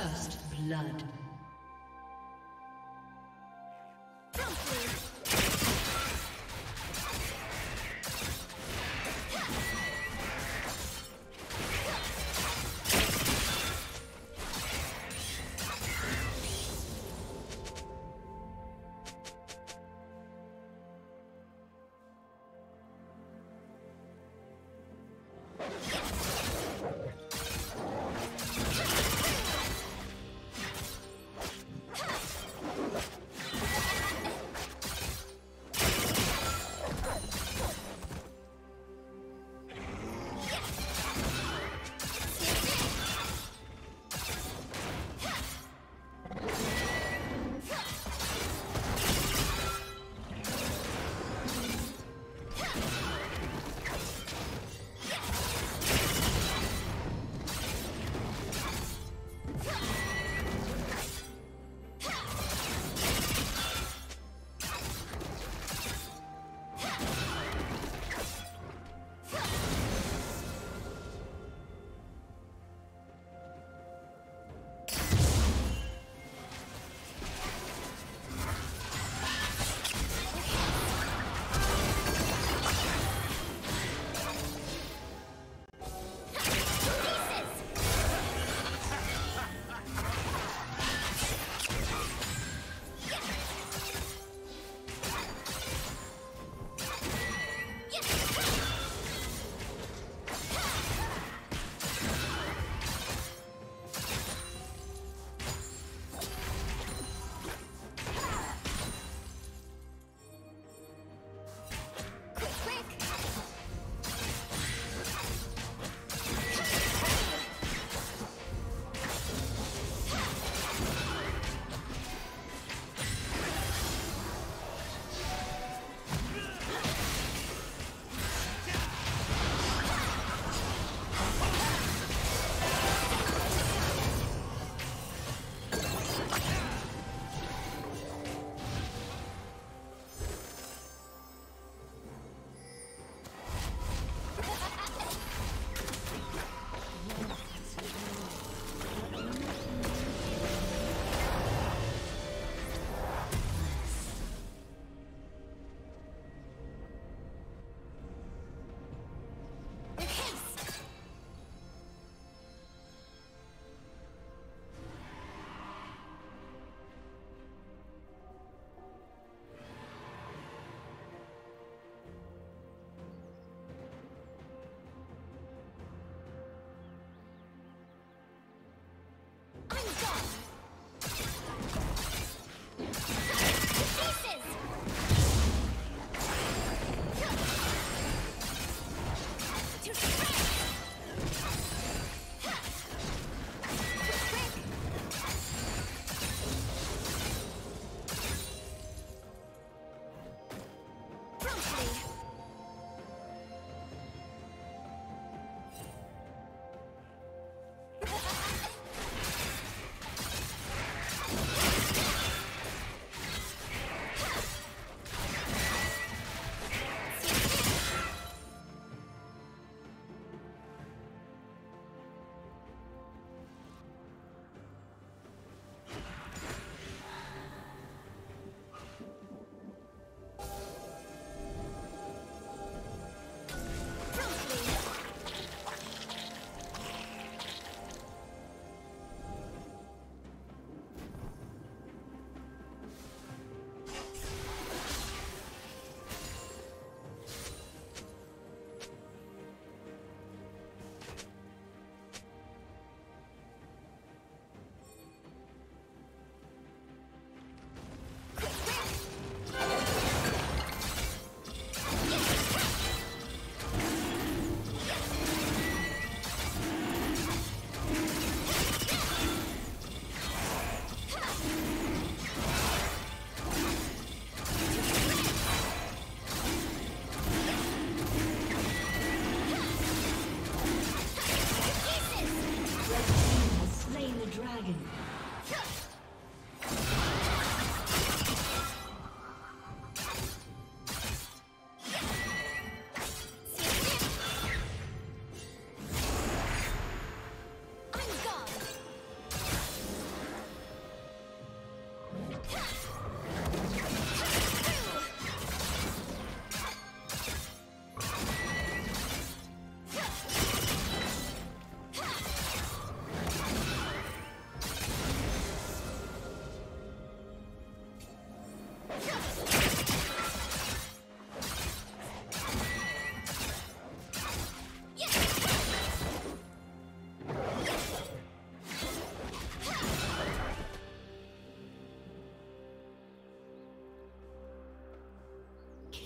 First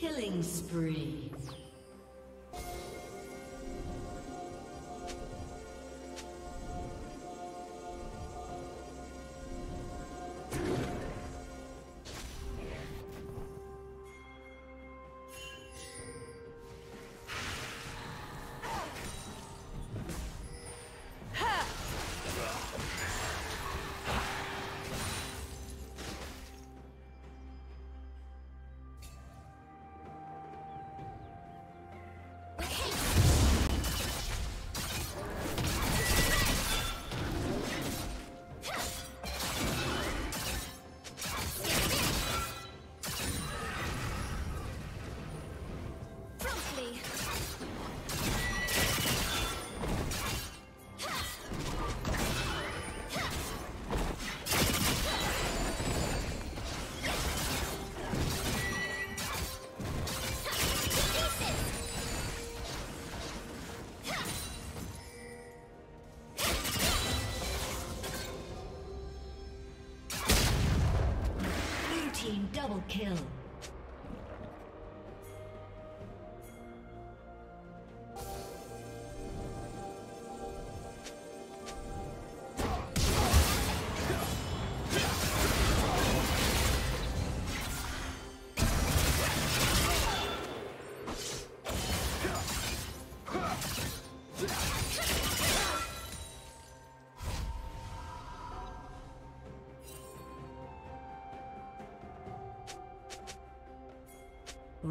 Killing spree.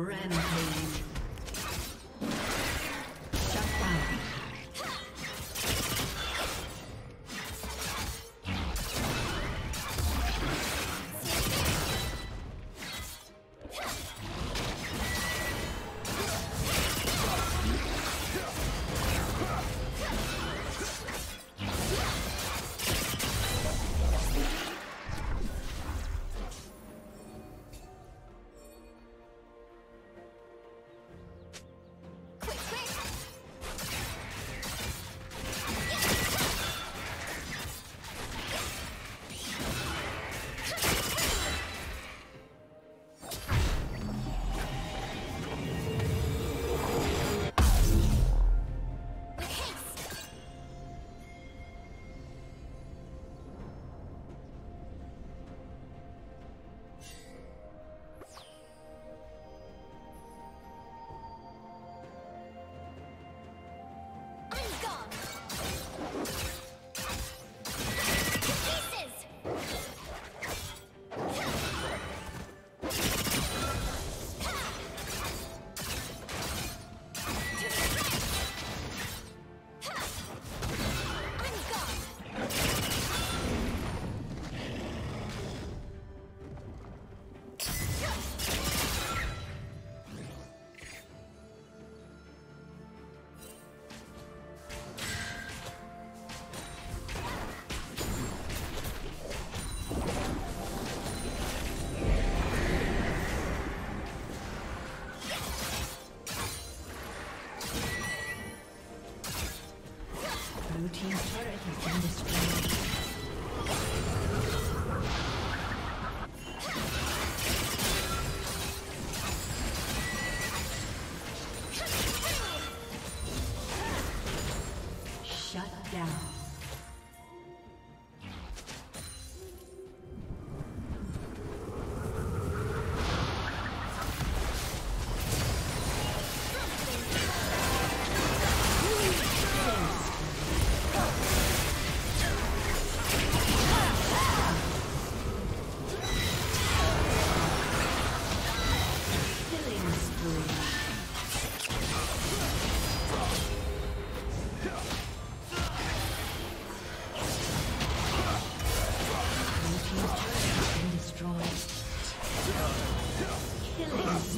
Rampage. been destroyed.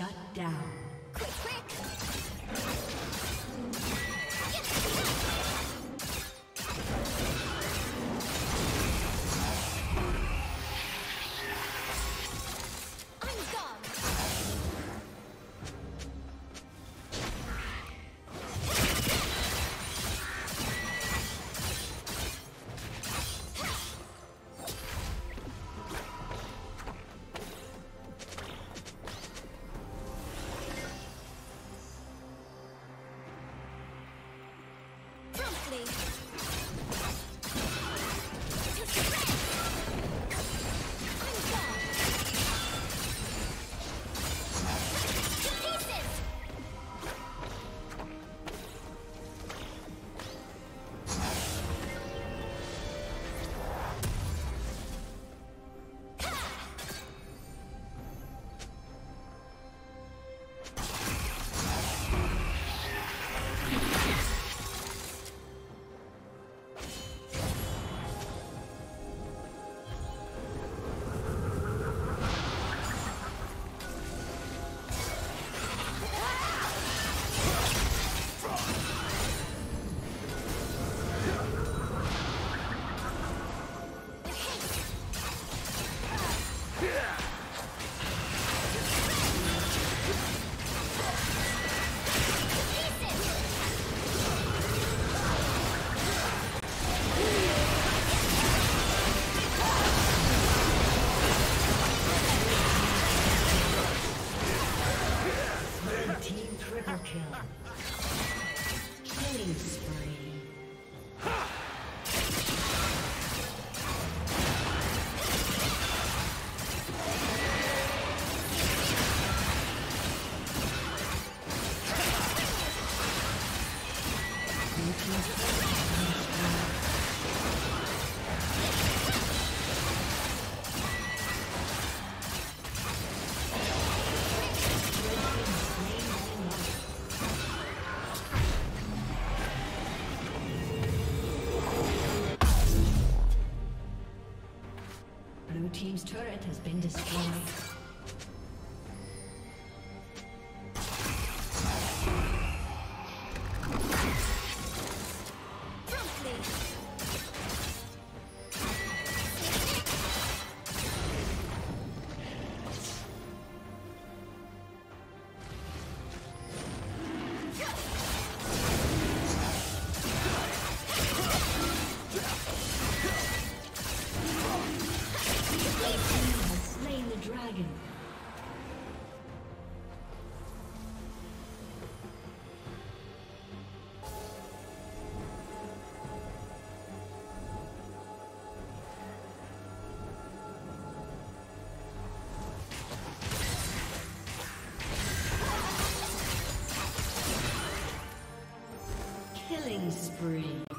Shut down. Kill. Has been destroyed. Spree.